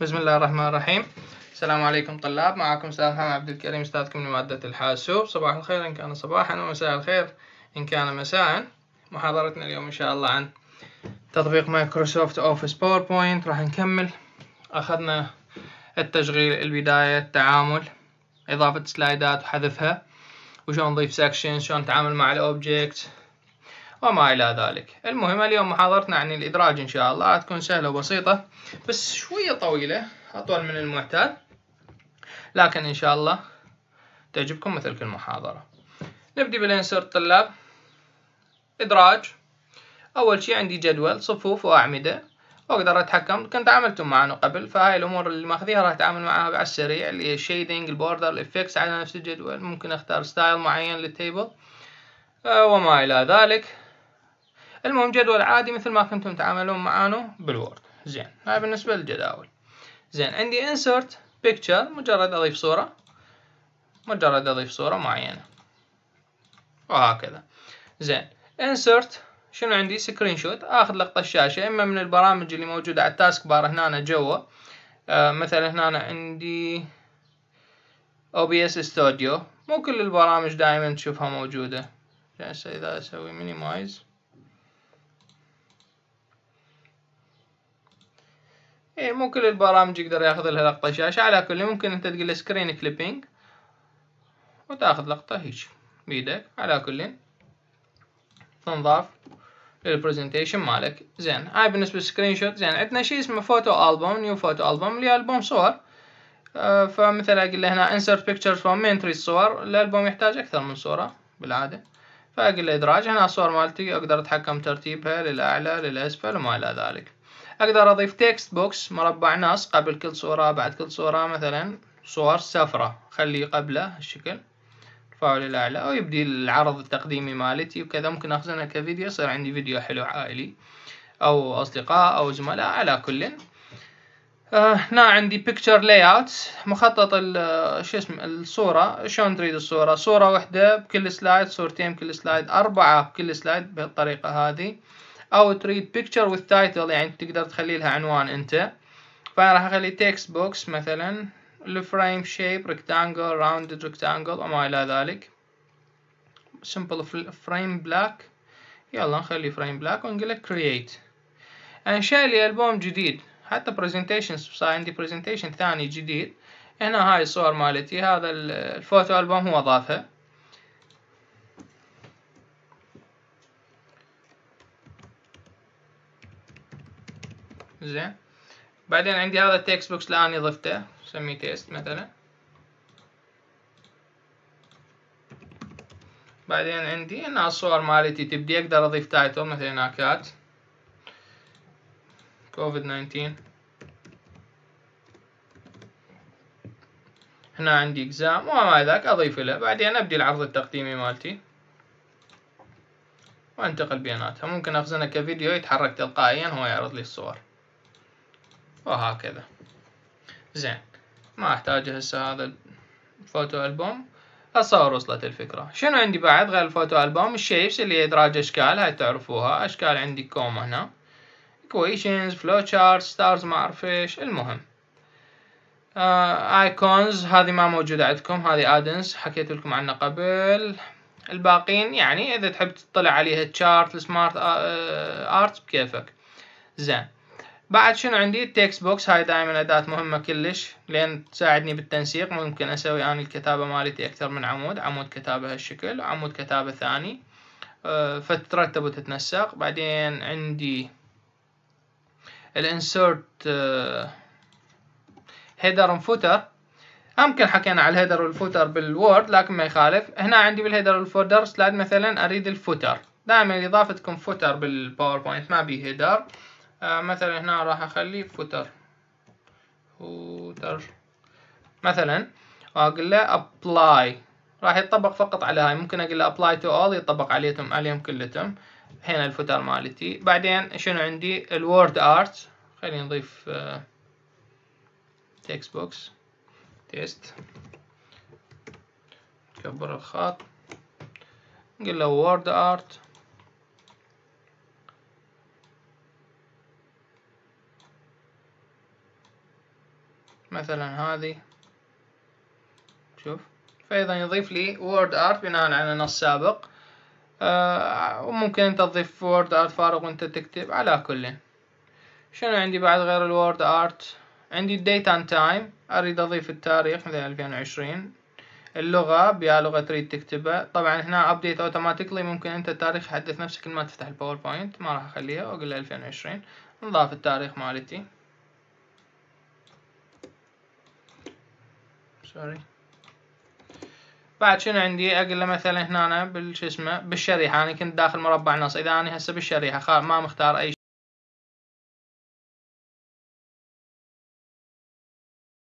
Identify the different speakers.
Speaker 1: بسم الله الرحمن الرحيم السلام عليكم طلاب معكم أستاذ محمد عبد الكريم أستاذكم لمادة الحاسوب صباح الخير إن كان صباحا ومساء الخير إن كان مساء محاضرتنا اليوم إن شاء الله عن تطبيق مايكروسوفت أوفيس باوربوينت راح نكمل أخذنا التشغيل البداية التعامل إضافة slide ات وحذفها وشلون نضيف section شلون نتعامل مع ال object وما إلى ذلك. المهم اليوم محاضرتنا عن الإدراج إن شاء الله. تكون سهلة وبسيطة بس شوية طويلة أطول من المعتاد. لكن إن شاء الله تعجبكم مثل كل محاضرة. نبدي بال insert طلاب. إدراج. أول شي عندي جدول صفوف وأعمدة. وأقدر أتحكم. كنت عملتم معنا قبل فهاي الأمور اللي ماخذيها راح أتعامل معها على السريع اللي هي ال shading ال border ال effects على نفس الجدول. ممكن أختار style معين لل table آه، وما إلى ذلك. المهم جدول عادي مثل ما كنتم تتعاملون معاه بالوورد. زين هاي بالنسبة للجداول. زين عندي insert picture مجرد أضيف صورة. مجرد أضيف صورة معينة. وهكذا. زين insert شنو عندي؟ screenshot آخذ لقطة الشاشة إما من البرامج اللي موجودة على ال taskbar هنا جوا. آه مثلا هنا عندي OBS Studio مو كل البرامج دائما تشوفها موجودة. هسه إذا أسوي minimize إيه مو كل البرامج يقدر ياخذ لها لقطة شاشة على كل ممكن أنت تقول screen clipping وتاخذ لقطة هيك بيدك على كل تنضاف لل presentation مالك. زين. هاي بالنسبة لل screenshot زين. عندنا شيء اسمه photo album new photo album اللي ألبوم صور. آه فمثلا أقول له هنا insert pictures from main تريد صور. الألبوم يحتاج أكثر من صورة بالعادة. فأقول له إدراج. هنا الصور مالتي أقدر أتحكم ترتيبها للأعلى للأسفل وما إلى ذلك. أقدر أضيف text box مربع نص قبل كل صورة بعد كل صورة مثلا صور سفرة خلي قبله هالشكل. ارفعه للأعلى أو يبدي العرض التقديمي مالتي وكذا. ممكن أخزنها كفيديو يصير عندي فيديو حلو عائلي. أو أصدقاء أو زملاء على كل. آه هنا عندي picture layout. مخطط شو اسمه الصورة. شلون تريد الصورة؟ صورة واحدة بكل slide صورتين بكل slide أربعة بكل slide بهالطريقة هذه. أو تريد picture with title يعني تقدر تخلي لها عنوان أنت. فأنا راح أخلي text box مثلا ال frame shape rectangle rounded rectangle وما إلى ذلك. Simple frame black. يلا نخلي frame black ونقول له create. انشأ لي ألبوم جديد. حتى presentation صار عندي presentation ثاني جديد. هنا هاي الصور مالتي. هذا ال photo album هو ضافها زين. بعدين عندي هذا ال text box اني ضفته سميه test مثلا. بعدين عندي هنا الصور مالتي تبدي أقدر أضيف title مثلا هناكات كوفيد 19 هنا عندي exam وما ذاك اضيف له. بعدين أبدي العرض التقديمي مالتي. وأنتقل بيناتها ممكن أخزنه كفيديو يتحرك تلقائيا هو يعرض لي الصور. وهكذا. زين ما احتاج هسه هذا ال photo album. اتصور وصلت الفكرة. شنو عندي بعد غير ال photo album؟ ال shapes اللي إدراج أشكال هاي تعرفوها. أشكال عندي كومة هنا. Equations flowchart stars ما أعرف إيش. المهم. icons آه هذه ما موجودة عندكم. هذه add-ins حكيت لكم عنها قبل. الباقين يعني إذا تحب تطلع عليها chart ال smart art بكيفك. زين. بعد شنو عندي؟ ال text box هاي دائما أداة مهمة كلش. لين تساعدني بالتنسيق ممكن أسوي أنا الكتابة مالتي أكثر من عمود. عمود كتابة هالشكل وعمود كتابة ثاني. أه فتترتب وتتنسق. بعدين عندي ال insert header و footer أمكن حكينا على ال header وال footer بال Word لكن ما يخالف. هنا عندي بال header وال footer slide مثلا أريد ال footer دائما إضافتكم footer بال PowerPoint ما بيه header آه مثلا هنا راح اخلي footer footer مثلا واقول له apply راح يطبق فقط على هاي. ممكن أقول له apply to all يطبق عليهم عليهم كلتهم هنا ال footer مالتي. بعدين شنو عندي؟ ال word art خلينا نضيف text box test نكبر الخط. نقول له word art مثلا هذه. شوف. فايضا يضيف لي word art بناء على نص سابق. آه وممكن أنت تضيف word art فارغ وأنت تكتب. على كل. شنو عندي بعد غير ال word art عندي ال date and time أريد أضيف التاريخ مثلا 2020 اللغة بيا لغة تريد تكتبها. طبعا هنا update automatically ممكن أنت التاريخ حدث نفسك ما تفتح ال PowerPoint ما راح أخليها وأقول له 2020 نضاف التاريخ مالتي. سوري. بعد شنو عندي؟ أقول له مثلا هنا بالش اسمه بالشريحة. أنا كنت داخل مربع نص. إذا أنا هسه بالشريحة ما مختار أي